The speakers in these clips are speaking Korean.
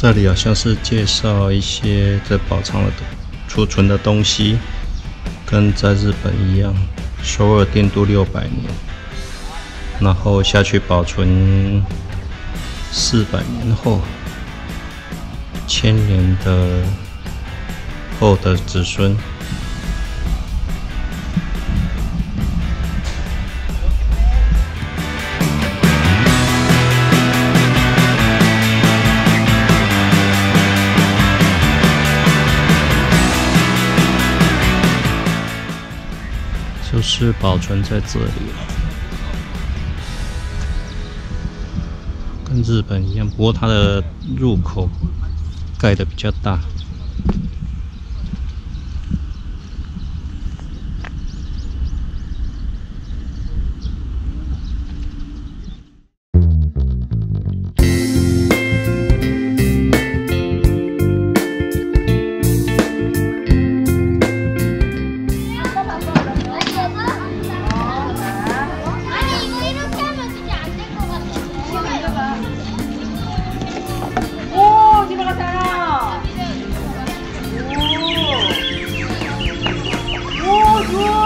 这里好像是介绍一些在宝藏的储存的东西，跟在日本一样，首尔电镀六百年，然后下去保存四百年后，千年的后的子孙。是保存在这里，跟日本一样，不过它的入口盖的比较大。Whoa!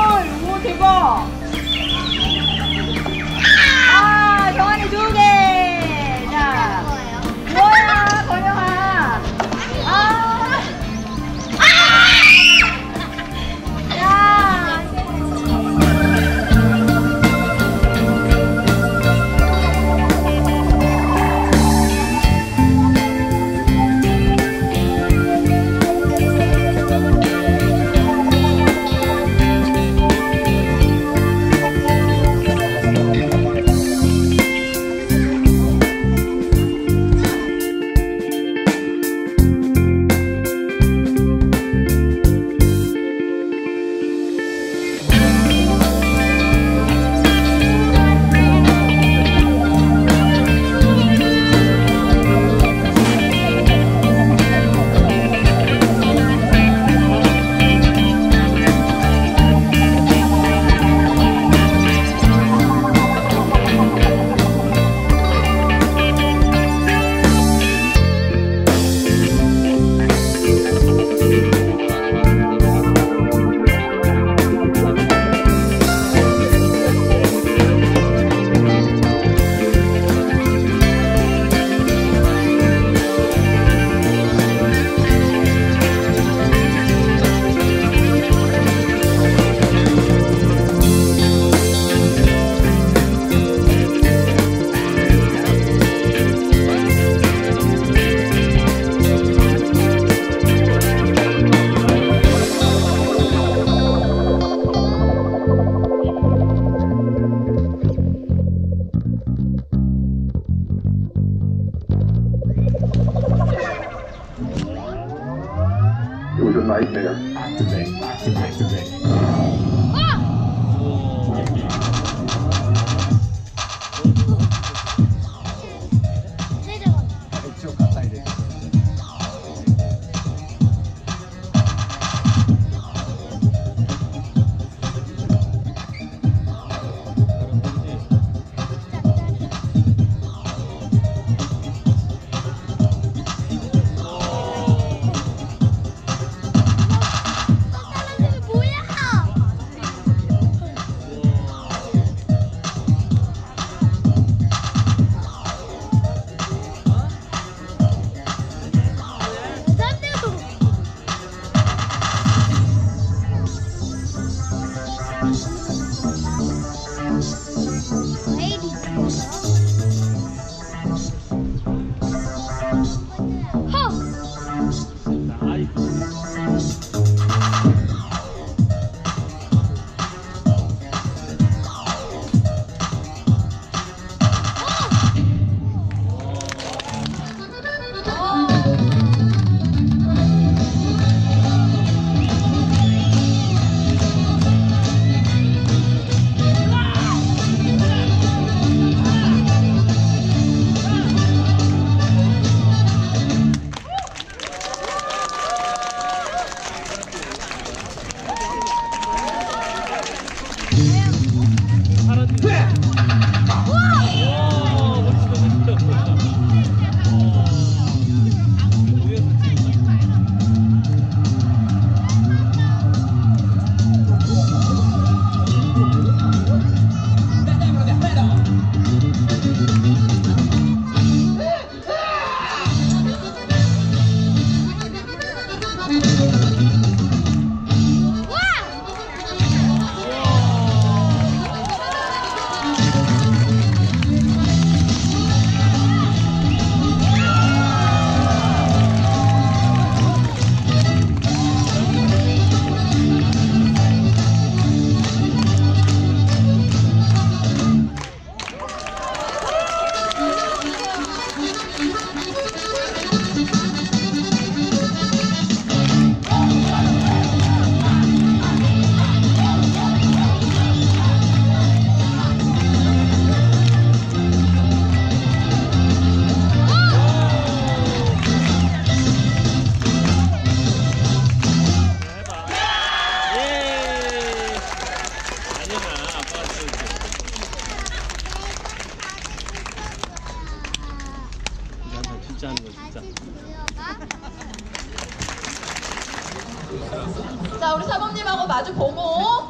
마주 보고.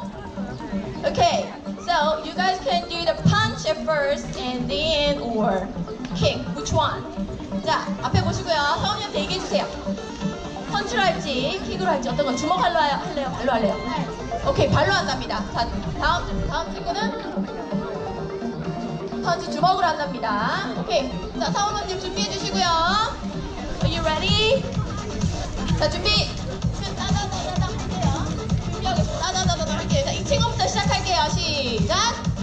Okay, so you guys can do the punch at first and then or kick. Which one? 자, 앞에 보시고요. 사범님 대기해 주세요. 펀치로 할지 킥으로 할지 어떤 거 주먹 할로 하- 할래요? 발로 할래요? 오케이, 발로 한답니다. 자, 다음 다음 친구는 펀치 주먹으로 한답니다. 오케이. 자, 사원님 준비해 주시고요. Are you ready? 자, 준비. 시작!